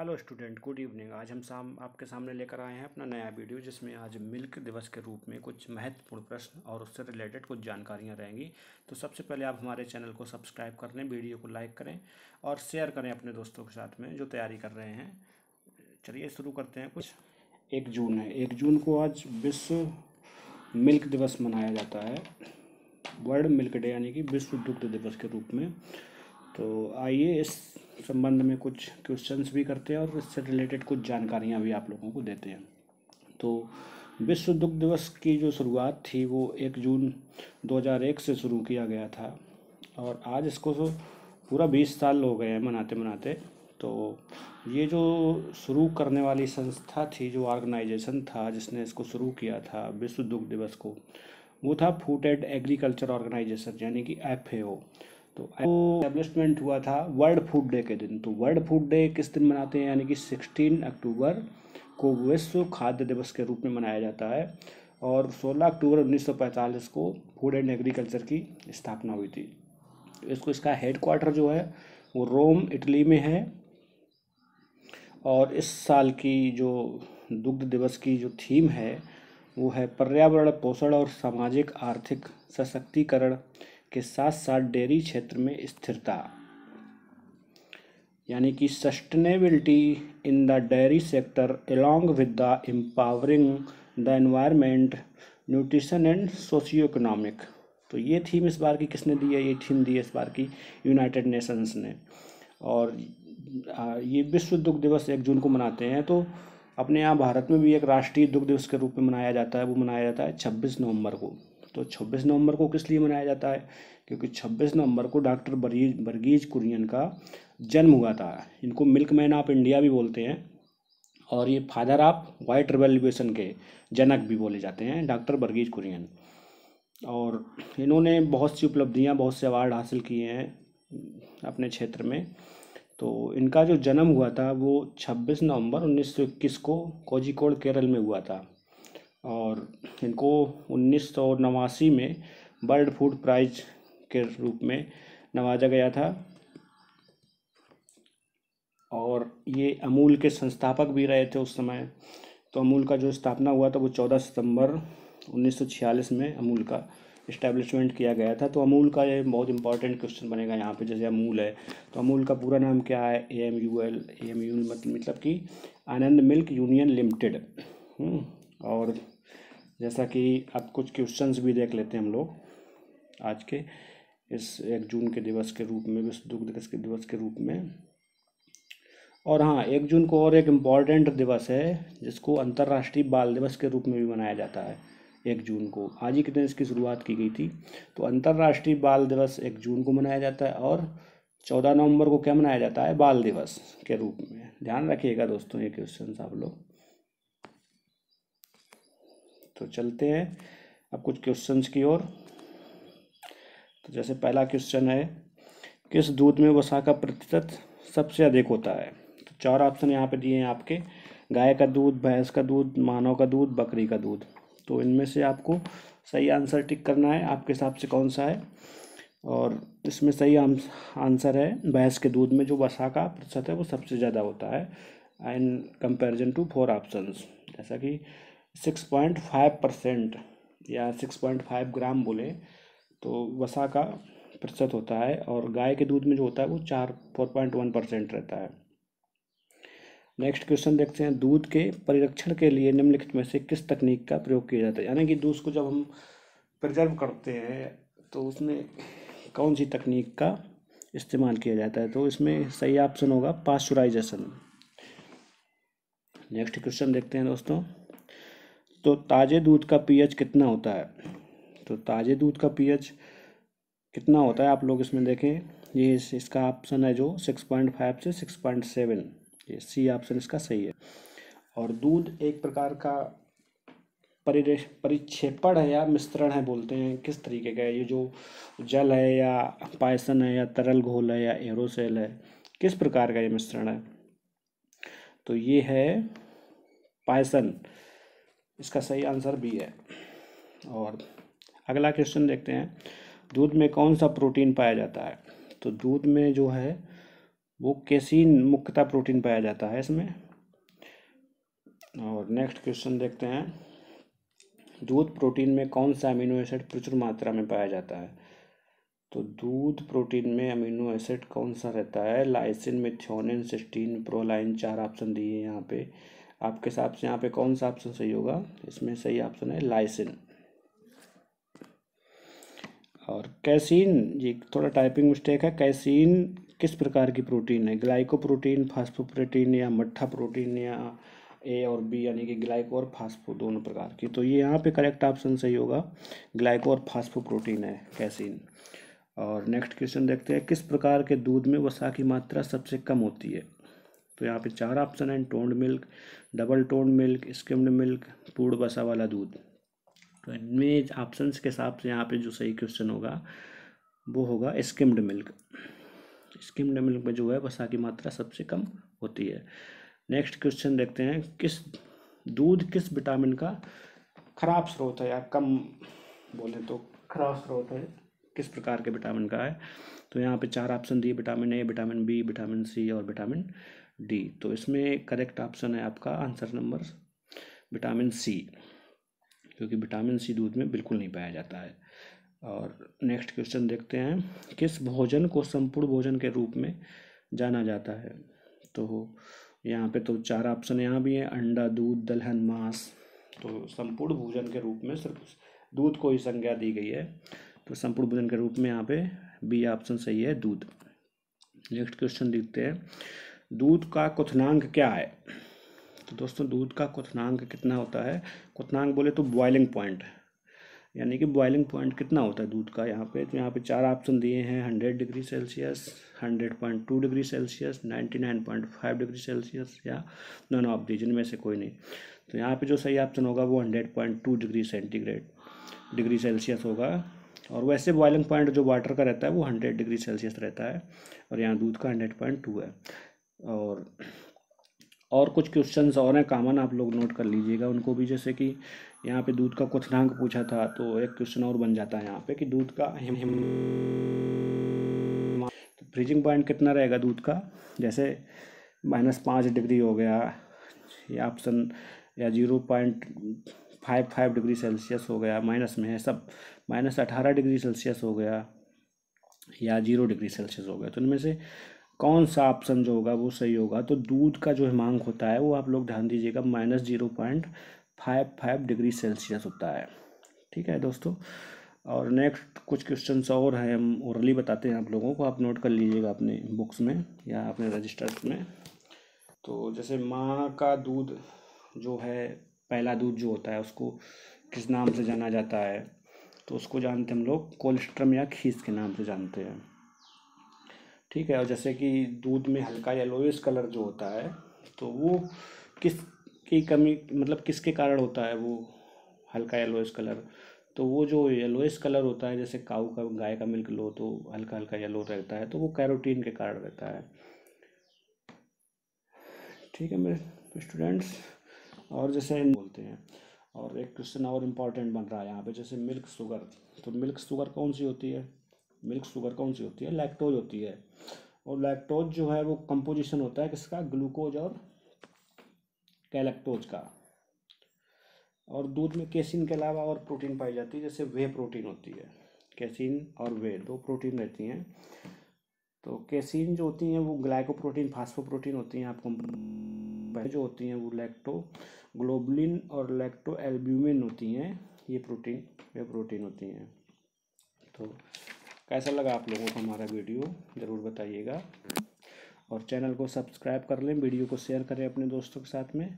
Hello student good evening आज हम साम, आपके सामने लेकर आए हैं अपना नया वीडियो जिसमें आज मिल्क दिवस के रूप में कुछ महत्वपूर्ण प्रश्न और उससे रिलेटेड कुछ जानकारियाँ रहेंगी। तो सबसे पहले आप हमारे चैनल को सब्सक्राइब कर लें वीडियो को लाइक करें और शेयर करें अपने दोस्तों के साथ में जो तैयारी कर रहे हैं। चलिए शुरू करते हैं कुछ। एक जून है। एक जून को आज विश्व मिल्क दिवस मनाया जाता है। वर्ल्ड मिल्क डे यानी कि विश्व दुग्ध दिवस के रूप में। तो आइए इस संबंध में कुछ क्वेश्चंस भी करते हैं और इससे रिलेटेड कुछ जानकारियाँ भी आप लोगों को देते हैं। तो विश्व दुग्ध दिवस की जो शुरुआत थी, वो एक जून 2001 से शुरू किया गया था और आज इसको तो पूरा बीस साल हो गए हैं मनाते मनाते। तो ये जो शुरू करने वाली संस्था थी, जो ऑर्गेनाइजेशन था, जिसने इसको शुरू किया था विश्व दुग्ध दिवस को, वो था फ़ूड एंड एग्रीकल्चर ऑर्गेनाइजेशन यानी कि एफ़ तो एस्टेब्लिशमेंट हुआ था वर्ल्ड फ़ूड डे के दिन। तो वर्ल्ड फ़ूड डे किस दिन मनाते हैं? यानी कि 16 अक्टूबर को विश्व खाद्य दिवस के रूप में मनाया जाता है और 16 अक्टूबर 1945 को फ़ूड एंड एग्रीकल्चर की स्थापना हुई थी। इसको इसका हेड क्वार्टर जो है, वो रोम, इटली में है और इस साल की जो दुग्ध दिवस की जो थीम है, वो है पर्यावरण, पोषण और सामाजिक आर्थिक सशक्तिकरण। के साथ साथ डेयरी क्षेत्र में स्थिरता। यानी कि sustainability in the dairy sector along with the empowering the environment nutrition and socio economic तो ये थीम इस बार की किसने दी है? ये थीम दी है इस बार की यूनाइटेड नेशंस ने। और ये विश्व दुग्ध दिवस एक जून को मनाते हैं तो अपने यहाँ भारत में भी एक राष्ट्रीय दुग्ध दिवस के रूप में मनाया जाता है, वो मनाया जाता है छब्बीस नवंबर को। तो 26 नवंबर को किस लिए मनाया जाता है? क्योंकि 26 नवंबर को डॉक्टर बर्गीज बर्गीज कुरियन का जन्म हुआ था। इनको मिल्क मैन ऑफ़ इंडिया भी बोलते हैं और ये फादर ऑफ़ वाइट रिवोल्यूशन के जनक भी बोले जाते हैं डॉक्टर बर्गीज कुरियन। और इन्होंने बहुत सी उपलब्धियाँ, बहुत से अवार्ड हासिल किए हैं अपने क्षेत्र में। तो इनका जो जन्म हुआ था वो 26 नवंबर 1921 को कोजिकोड केरल में हुआ था। और इनको उन्नीस सौ नवासी में वर्ल्ड फ़ूड प्राइज के रूप में नवाजा गया था। और ये अमूल के संस्थापक भी रहे थे उस समय। तो अमूल का जो स्थापना हुआ था, वो चौदह सितंबर 1946 में अमूल का इस्टेब्लिशमेंट किया गया था। तो अमूल का ये बहुत इंपॉर्टेंट क्वेश्चन बनेगा यहाँ पे, जैसे अमूल है। तो अमूल का पूरा नाम क्या है? A M U L A M U मतलब कि आनंद मिल्क यूनियन लिमिटेड। और जैसा कि अब कुछ क्वेश्चंस भी देख लेते हैं हम लोग आज के इस एक जून के दिवस के रूप में विश्व दुग्ध दिवस के दिवस के रूप में। और हाँ एक जून को और एक इंपॉर्टेंट दिवस है, जिसको अंतर्राष्ट्रीय बाल दिवस के रूप में भी मनाया जाता है, एक जून को। आज ही के दिन इसकी शुरुआत की गई थी। तो अंतर्राष्ट्रीय बाल दिवस एक जून को मनाया जाता है और चौदह नवंबर को क्या मनाया जाता है? बाल दिवस के रूप में। ध्यान रखिएगा दोस्तों ये क्वेश्चन आप लोग। तो चलते हैं। अब कुछ क्वेश्चंस की ओर। तो जैसे पहला क्वेश्चन है, किस दूध में वसा का प्रतिशत सबसे अधिक होता है? तो चार ऑप्शन यहाँ पे दिए हैं आपके। गाय का दूध, भैंस का दूध, मानव का दूध, बकरी का दूध। तो इनमें से आपको सही आंसर टिक करना है, आपके हिसाब से कौन सा है? और इसमें सही आंसर है, भैंस के दूध में जो वसा का प्रतिशत है वो सबसे ज़्यादा होता है। In comparison to four options जैसा कि सिक्स पॉइंट फाइव परसेंट या सिक्स पॉइंट फाइव ग्राम बोले तो वसा का प्रतिशत होता है और गाय के दूध में जो होता है वो चार, फोर पॉइंट वन परसेंट रहता है। नेक्स्ट क्वेश्चन देखते हैं, दूध के परिरक्षण के लिए निम्नलिखित में से किस तकनीक का प्रयोग किया जाता है? यानी कि दूध को जब हम प्रिजर्व करते हैं तो उसमें कौन सी तकनीक का इस्तेमाल किया जाता है? तो इसमें सही ऑप्शन होगा पास्चुराइजेशन नेक्स्ट क्वेश्चन देखते हैं दोस्तों। तो ताज़े दूध का पीएच कितना होता है? तो ताज़े दूध का पीएच कितना होता है आप लोग इसमें देखें। ये इस, इसका ऑप्शन है जो सिक्स पॉइंट फाइव से सिक्स पॉइंट सेवन। ये सी ऑप्शन इसका सही है। और दूध एक प्रकार का परिक्षेपण है या मिश्रण है बोलते हैं किस तरीके का है? ये जो जल है या पायसन है या तरल घोल है या एरोसेल है किस प्रकार का ये मिश्रण है? तो ये है पायसन। इसका सही आंसर बी है। और अगला क्वेश्चन देखते हैं, दूध में कौन सा प्रोटीन पाया जाता है? तो दूध में जो है, वो कैसीन मुख्यतः प्रोटीन पाया जाता है इसमें। और नेक्स्ट क्वेश्चन देखते हैं, दूध प्रोटीन में कौन सा अमीनो एसिड प्रचुर मात्रा में पाया जाता है? तो दूध प्रोटीन में अमीनो एसिड कौन सा रहता है? लाइसिन मिथ्योनिन सिस्टीन प्रोलाइन चार ऑप्शन दिए यहाँ पे। आपके हिसाब से यहाँ पे कौन सा ऑप्शन सही होगा? इसमें सही ऑप्शन है लाइसिन और कैसीन ये थोड़ा टाइपिंग मिस्टेक है। कैसीन किस प्रकार की प्रोटीन है? ग्लाइको प्रोटीन फास्फोप्रोटीन या मट्ठा प्रोटीन या ए और बी यानी कि ग्लाइको और फास्फो दोनों प्रकार की। तो ये यहाँ पे करेक्ट ऑप्शन सही होगा। ग्लाइको और फास्फो प्रोटीन है कैसीन और नेक्स्ट क्वेश्चन देखते हैं, किस प्रकार के दूध में वसा की मात्रा सबसे कम होती है? तो यहाँ पे चार ऑप्शन हैं, toned milk double toned milk skimmed milk पूर्ण बसा वाला दूध। तो इनमें ऑप्शंस के हिसाब से यहाँ पे जो सही क्वेश्चन होगा, वो होगा स्किम्ड मिल्क स्किम्ड मिल्क में जो है वसा की मात्रा सबसे कम होती है। नेक्स्ट क्वेश्चन देखते हैं, किस दूध किस विटामिन का खराब स्रोत है? या कम बोले तो खराब स्रोत है, किस प्रकार के विटामिन का है? तो यहाँ पे चार ऑप्शन दिए vitamin A vitamin B vitamin C और विटामिन डी। तो इसमें करेक्ट ऑप्शन है आपका आंसर नंबर विटामिन सी क्योंकि विटामिन सी दूध में बिल्कुल नहीं पाया जाता है। और नेक्स्ट क्वेश्चन देखते हैं, किस भोजन को संपूर्ण भोजन के रूप में जाना जाता है? तो यहाँ पे तो चार ऑप्शन यहाँ भी हैं, अंडा, दूध, दलहन, मांस। तो संपूर्ण भोजन के रूप में सिर्फ़ दूध को ही संज्ञा दी गई है। तो संपूर्ण भोजन के रूप में यहाँ पे बी ऑप्शन सही है, दूध। नेक्स्ट क्वेश्चन देखते हैं दूध का क्वथनांक क्या है? तो दोस्तों, दूध का क्वथनांक कितना होता है? क्वथनांक बोले तो बॉइलिंग पॉइंट यानी कि बॉइलिंग पॉइंट कितना होता है दूध का यहाँ पे? तो यहाँ पे चार ऑप्शन दिए हैं hundred degree Celsius hundred point two degree Celsius ninety nine point five degree Celsius या नॉन ऑफ़ दी जिनमें से कोई नहीं। तो यहाँ पे जो सही ऑप्शन होगा वो hundred point two degree centigrade degree Celsius होगा। और वैसे बॉइलिंग पॉइंट जो वाटर का रहता है वो हंड्रेड डिग्री सेल्सियस रहता है। और यहाँ दूध का हंड्रेड पॉइंट टू है। और और कुछ क्वेश्चंस और हैं। कामन, आप लोग नोट कर लीजिएगा। उनको भी जैसे कि यहाँ पे दूध का क्वथनांक पूछा था तो एक क्वेश्चन और बन जाता है यहाँ पे कि दूध का हिम हिम तो फ्रीजिंग पॉइंट कितना रहेगा दूध का? जैसे माइनस पाँच डिग्री हो गया, या ऑप्शन या zero point five five degree Celsius हो गया माइनस में है सब माइनस अठारह डिग्री सेल्सियस हो गया, या ज़ीरो डिग्री सेल्सियस हो गया। तो इनमें से कौन सा ऑप्शन जो होगा वो सही होगा? तो दूध का जो हिमांक होता है, वो आप लोग ध्यान दीजिएगा minus zero point five five degree Celsius होता है। ठीक है दोस्तों? और नेक्स्ट कुछ क्वेश्चन और हैं, हम ओरली बताते हैं आप लोगों को। आप नोट कर लीजिएगा अपने बुक्स में या अपने रजिस्टर्स में। तो जैसे माँ का दूध जो है, पहला दूध जो होता है, उसको किस नाम से जाना जाता है? तो उसको जानते हम लोग, कोलेस्ट्रम या खीस के नाम से जानते हैं। ठीक है, और जैसे कि दूध में हल्का येलोइस कलर जो होता है तो वो किस की कमी मतलब किसके कारण होता है वो हल्का येलोइस कलर तो वो जो येलोइस कलर होता है, जैसे काऊ का, गाय का मिल्क लो तो हल्का हल्का येलो रहता है तो वो कैरोटीन के कारण रहता है। ठीक है मेरे स्टूडेंट्स और जैसे बोलते हैं, और एक क्वेश्चन और इंपॉर्टेंट बन रहा है यहाँ पे, जैसे मिल्क शुगर तो मिल्क शुगर कौन सी होती है? मिल्क शुगर कौन सी होती है? लैक्टोज होती है। और लैक्टोज जो है वो कंपोजिशन होता है किसका? ग्लूकोज और कैलेक्टोज का। और दूध में केसिन के अलावा और प्रोटीन पाई जाती है, जैसे वे प्रोटीन होती है। कैसिन और वे दो प्रोटीन रहती हैं। तो कैसिन जो होती हैं वो ग्लाइको प्रोटीन फास्फो प्रोटीन होती हैं, आपको जो होती हैं वो लैक्टो ग्लोबलिन और लैक्टो एल्ब्यूमिन होती हैं। ये प्रोटीन वे प्रोटीन होती हैं। तो कैसा लगा आप लोगों को हमारा वीडियो, ज़रूर बताइएगा। और चैनल को सब्सक्राइब कर लें, वीडियो को शेयर करें अपने दोस्तों के साथ में।